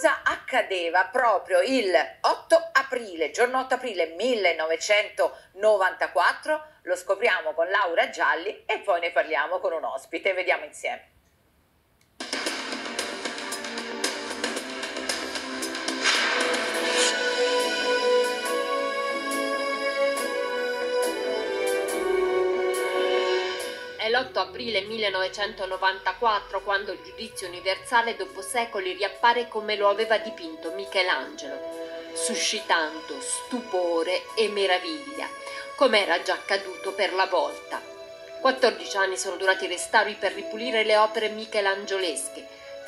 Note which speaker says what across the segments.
Speaker 1: cosa accadeva proprio il 8 aprile, giorno 8 aprile 1994? Lo scopriamo con Laura Gialli e poi ne parliamo con un ospite. Vediamo insieme.
Speaker 2: L'8 aprile 1994 quando il giudizio universale dopo secoli riappare come lo aveva dipinto Michelangelo, suscitando stupore e meraviglia, come era già accaduto per la volta. 14 anni sono durati i restauri per ripulire le opere michelangiolesche,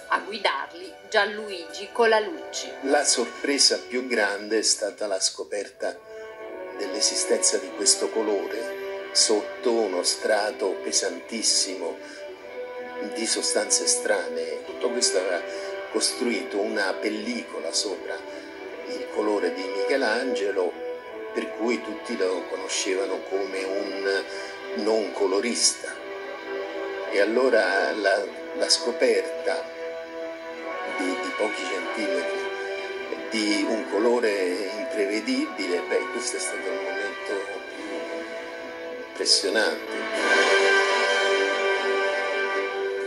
Speaker 2: a guidarli Gianluigi Colalucci.
Speaker 3: La sorpresa più grande è stata la scoperta dell'esistenza di questo colore sotto uno strato pesantissimo di sostanze strane. Tutto questo aveva costruito una pellicola sopra il colore di Michelangelo, per cui tutti lo conoscevano come un non colorista. E allora la, la scoperta di, di pochi centimetri di un colore imprevedibile, beh, questo è stato il momento impressionante.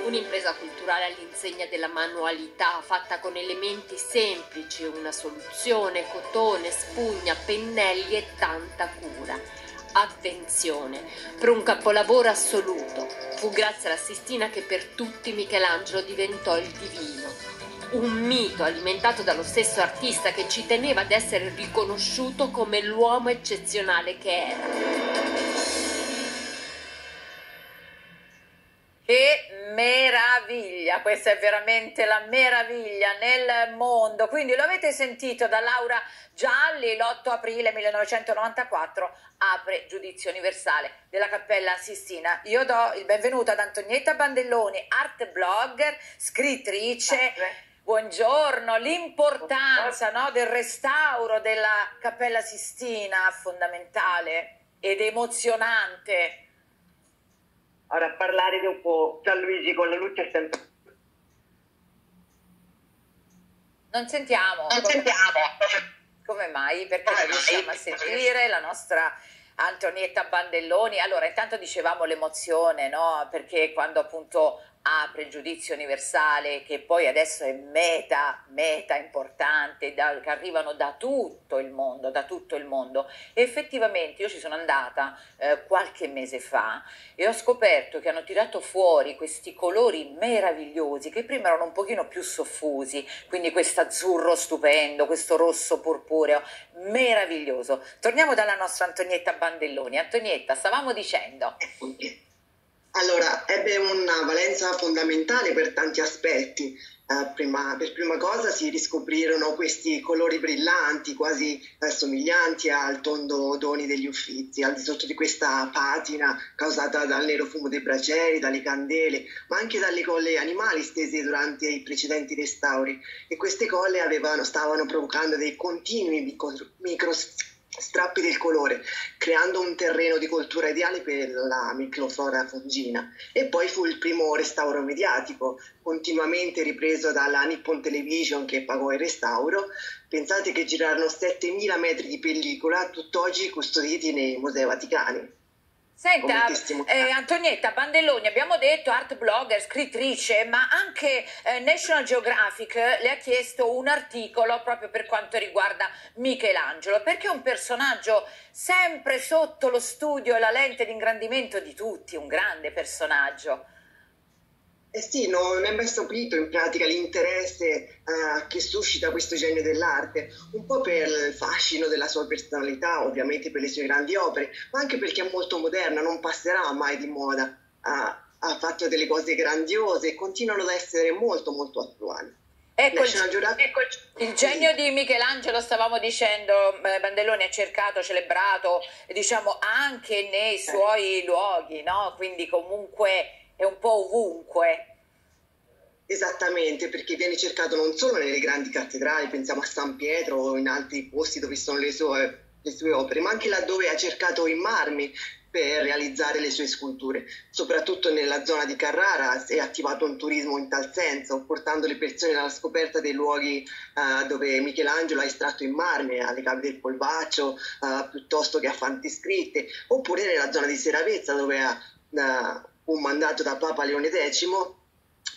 Speaker 2: Un'impresa culturale all'insegna della manualità, fatta con elementi semplici, una soluzione, cotone, spugna, pennelli e tanta cura. Attenzione, per un capolavoro assoluto. Fu grazie alla Sistina che per tutti Michelangelo diventò il divino. Un mito alimentato dallo stesso artista che ci teneva ad essere riconosciuto come l'uomo eccezionale che era.
Speaker 1: Meraviglia, questa è veramente la meraviglia nel mondo. Quindi lo avete sentito da Laura Gialli, l'8 aprile 1994 apre giudizio universale della Cappella Sistina. Io do il benvenuto ad Antonietta Bandelloni, art blogger, scrittrice. Buongiorno, l'importanza no, del restauro della Cappella Sistina fondamentale ed emozionante
Speaker 4: Ora, parlare dopo Gianluigi con la luce è sempre...
Speaker 1: Non sentiamo.
Speaker 4: Non sentiamo.
Speaker 1: Come mai? Perché non riusciamo a sentire la nostra Antonietta Bandelloni. Allora, intanto dicevamo l'emozione, no? Perché quando appunto apre il giudizio universale che poi adesso è meta, meta importante, da, che arrivano da tutto il mondo, da tutto il mondo. E effettivamente io ci sono andata eh, qualche mese fa e ho scoperto che hanno tirato fuori questi colori meravigliosi che prima erano un pochino più soffusi, quindi questo azzurro stupendo, questo rosso purpureo, meraviglioso. Torniamo dalla nostra Antonietta Bandelloni. Antonietta, stavamo dicendo...
Speaker 4: Allora, ebbe una valenza fondamentale per tanti aspetti. Uh, prima, per prima cosa si riscoprirono questi colori brillanti, quasi uh, somiglianti al tondo doni degli Uffizi, al di sotto di questa patina causata dal nero fumo dei bracieri, dalle candele, ma anche dalle colle animali stese durante i precedenti restauri. E queste colle avevano, stavano provocando dei continui micro, micro strappi del colore, creando un terreno di coltura ideale per la microflora fungina. E poi fu il primo restauro mediatico, continuamente ripreso dalla Nippon Television che pagò il restauro. Pensate che girarono 7000 metri di pellicola, tutt'oggi custoditi nei musei vaticani.
Speaker 1: Senta, eh, Antonietta Bandelloni, abbiamo detto art blogger, scrittrice, ma anche eh, National Geographic le ha chiesto un articolo proprio per quanto riguarda Michelangelo, perché è un personaggio sempre sotto lo studio e la lente di ingrandimento di tutti, un grande personaggio.
Speaker 4: Eh sì, non è mai stupito in pratica l'interesse eh, che suscita questo genio dell'arte, un po' per il fascino della sua personalità, ovviamente per le sue grandi opere, ma anche perché è molto moderna, non passerà mai di moda. Ha, ha fatto delle cose grandiose e continuano ad essere molto molto attuali.
Speaker 1: Ecco il, ecco il, genio di Michelangelo, stavamo dicendo, eh, Bandelloni ha cercato, celebrato, diciamo, anche nei suoi luoghi, no? Quindi comunque è un po' ovunque.
Speaker 4: Esattamente, perché viene cercato non solo nelle grandi cattedrali, pensiamo a San Pietro o in altri posti dove sono le sue, le sue opere, ma anche laddove ha cercato in marmi per realizzare le sue sculture. Soprattutto nella zona di Carrara si è attivato un turismo in tal senso, portando le persone alla scoperta dei luoghi uh, dove Michelangelo ha estratto in marmi, alle cave del Polvaccio, uh, piuttosto che a Fanti Scritte, oppure nella zona di Seravezza dove ha uh, un mandato da Papa Leone X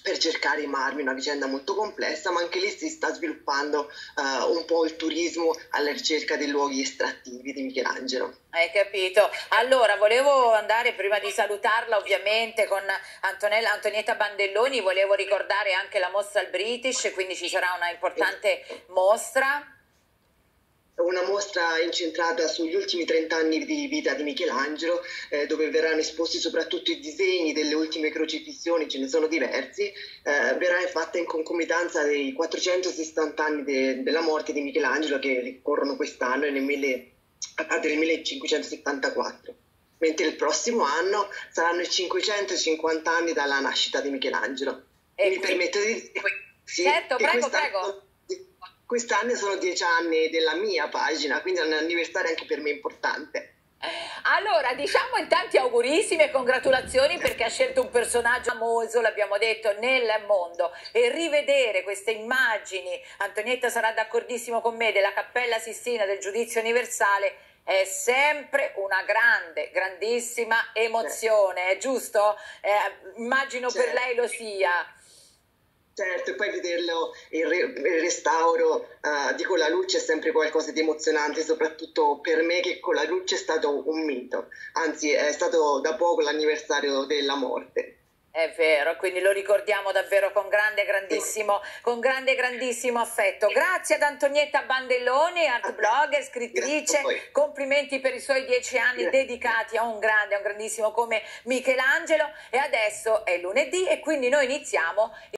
Speaker 4: per cercare i marmi, una vicenda molto complessa, ma anche lì si sta sviluppando uh, un po' il turismo alla ricerca dei luoghi estrattivi di Michelangelo.
Speaker 1: Hai capito? Allora, volevo andare prima di salutarla ovviamente con Antonella, Antonietta Bandelloni, volevo ricordare anche la mostra al British, quindi ci sarà una importante mostra
Speaker 4: una mostra incentrata sugli ultimi 30 anni di vita di Michelangelo, eh, dove verranno esposti soprattutto i disegni delle ultime crocifissioni, ce ne sono diversi, eh, verrà fatta in concomitanza dei 460 anni de- della morte di Michelangelo che ricorrono quest'anno nel, mille, nel 1574 mentre il prossimo anno saranno i 550 anni dalla nascita di Michelangelo. E Mi permetto di dire
Speaker 1: sì, certo, prego, prego
Speaker 4: quest'anno sono dieci anni della mia pagina, quindi è un anniversario anche per me importante.
Speaker 1: Allora, diciamo intanto augurissimi e congratulazioni perché ha scelto un personaggio famoso, l'abbiamo detto, nel mondo e rivedere queste immagini, Antonietta sarà d'accordissimo con me, della Cappella Sistina del Giudizio Universale è sempre una grande, grandissima emozione, è giusto? Eh, immagino certo. per lei lo sia.
Speaker 4: Certo, e poi vederlo il, il restauro uh, di Con la luce è sempre qualcosa di emozionante, soprattutto per me che Con la luce è stato un mito, anzi è stato da poco l'anniversario della morte.
Speaker 1: È vero, quindi lo ricordiamo davvero con grande, grandissimo, con grande, grandissimo affetto. Grazie ad Antonietta Bandelloni, art blogger, scrittrice, complimenti per i suoi dieci anni dedicati a un grande, a un grandissimo come Michelangelo. E adesso è lunedì e quindi noi iniziamo